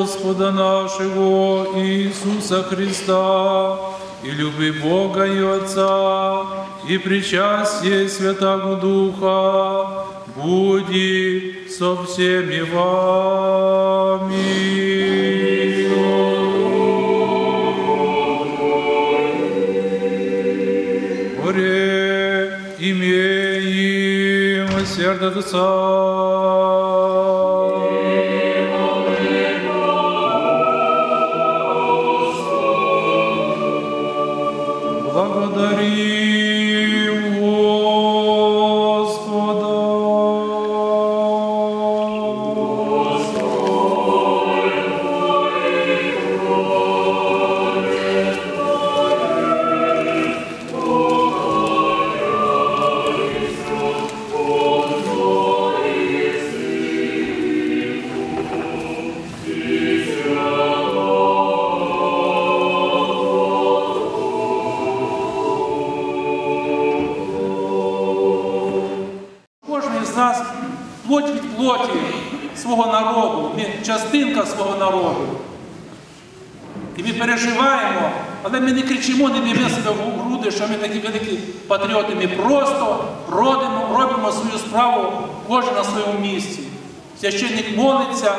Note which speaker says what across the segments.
Speaker 1: Господа нашего Иисуса Христа, и люби Бога и Отца, и причастие Святого Духа, буди со всеми вами. Горе имеем сердца. Благодарим
Speaker 2: нас плоть від плоті свого народу, ми частинка свого народу. І ми переживаємо, але ми не кричимо, не б'ємо себе в груди, що ми такі великі патріоти. Ми просто робимо, робимо свою справу кожен на своєму місці. Священник молиться,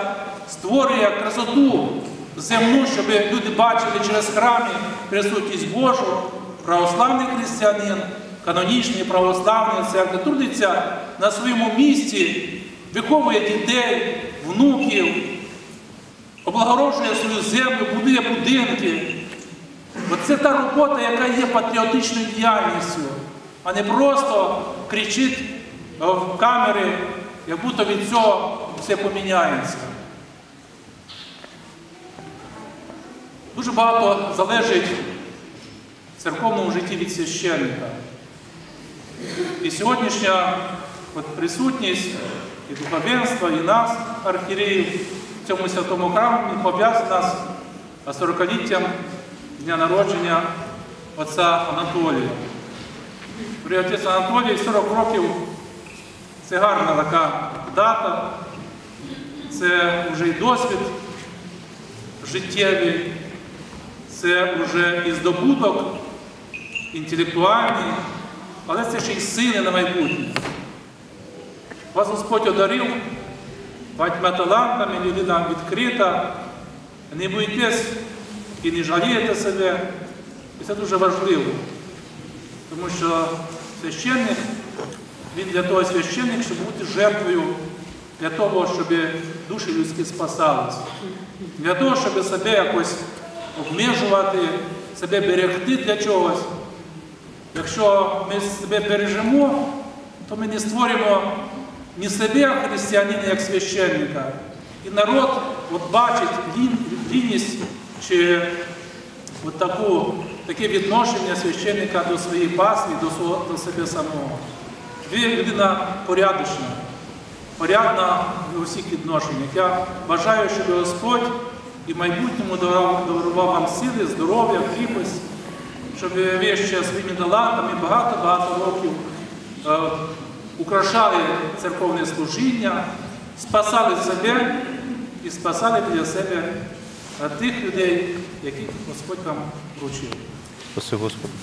Speaker 2: створює красоту земну, щоб люди бачили через храми присутність Божу, православний християнин, канонічний православний церкви, трудиться на своєму місці, виховує дітей, внуків, облагороджує свою землю, будує будинки. Оце та робота, яка є патріотичною діяльністю, а не просто кричить е, в камери, як будто від цього все поміняється. Дуже багато залежить в церковному житті від священника. І сьогоднішня присутність і духовенства, і нас, архієреїв, в цьому святому храмі пов'язана з 40-літтям дня народження отця Анатолія. При отець Анатолій 40 років це гарна така дата, це вже і досвід життєвий, це вже і здобуток інтелектуальний, але це ще й сили на майбутнє. Вас Господь одарив багатьма талантами, людина відкрита, не боїтесь і не жалієте себе. І це дуже важливо. Тому що священник, він для того священник, щоб бути жертвою для того, щоб душі людські спасалися. Для того, щоб себе якось обмежувати, себе берегти для чогось. Якщо ми себе бережемо, то ми не створюємо ні себе, християнина, як священника. І народ от бачить лін, лінність чи от таку, таке відношення священника до своєї пастві, до, свого, до себе самого. Ви людина порядочна, порядна в усіх відношеннях. Я бажаю, щоб Господь і в майбутньому дарував вам сили, здоров'я, кріпость, щоб ви ще своїми талантами багато-багато років е, украшали церковне служіння, спасали себе і спасали для себе е, тих людей, яких Господь вам вручив.
Speaker 3: Спасибо, Господи.